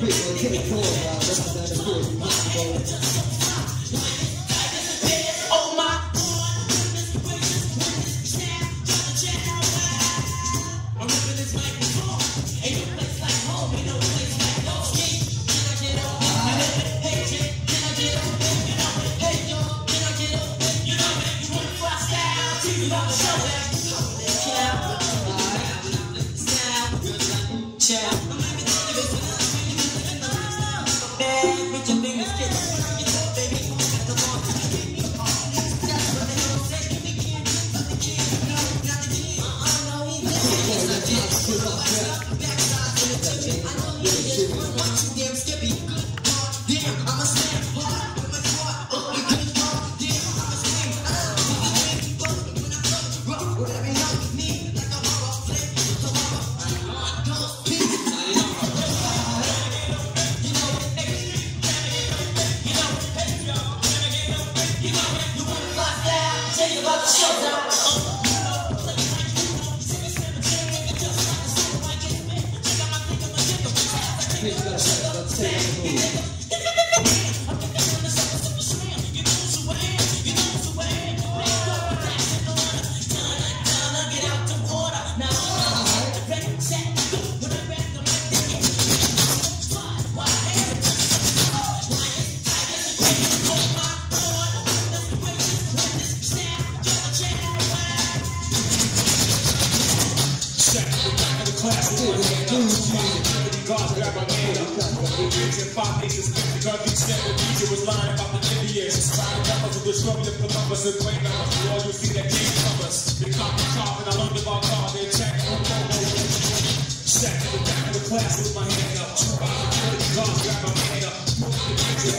You. Oh my. I'm ripping this microphone. Ain't no place like home. Ain't no place like home. Can I get on? Hey, Jay, can I get on? You know it. Hey, yo, can I get on? You know it. You want to fly style? The show. DJ was lying about the Indians. Columbus and Wayne all you see I learned about car. They attacked in the class with my hand up. The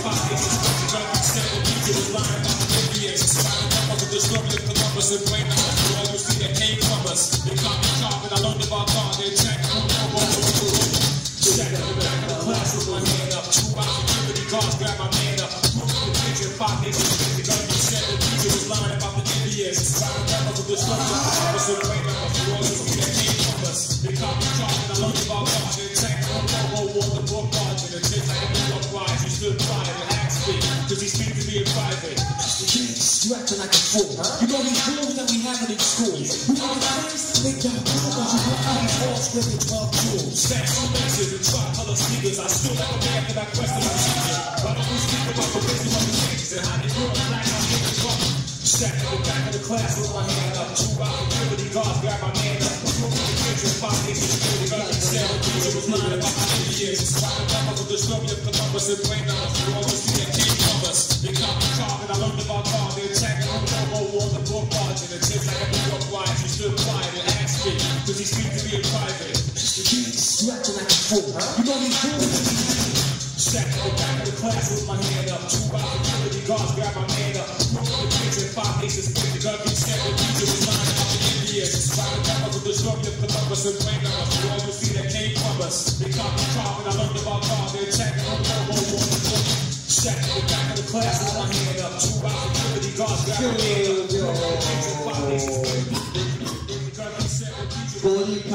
my was lying about the Indians. Columbus. Sat in the back of the class with my hand up. Two hours of guards grab my man up. The DJ, five nations, the gun beat seven. DJ was lying about the Indians. Riding numbers with the of and Wayne numbers. You all you see that came. They caught me carving, I learned about. They attacked on Bobo, wore the book cards and the tips like a New York rise. Stood quiet and asked me, does he speak to me in private? stretching like a fool. You know these rules that we have in these schools. We know the things that make y'all out these walls with 12 jewels. Stacks on laces and tricolor sneakers. I still like a man that I question my teacher. But I don't speak about the wisdom of the changes and how they grew up black out in the trouble. In the back of the class with my hand up. Two out security guards grab my man up. The kids in five nations security guards and seven teacher was lying about my years. Riding numbers with the story of Columbus and Wayne numbers. You asked me, does he speak to me in private? Stretching like a fool. You know these. Sat in the back of the class with my hand up. Two out security guards grab my man up. The kids in five nations pick the gun, beat seven. DJ was lying about the Indians. Riding numbers with the story of Columbus and Wayne. You you see that came from us. They caught me carving, I learned about car. They attacked on the. Sat in the back of the class with my hand up. Two out security guards grab my man up. The kids in five nations pick the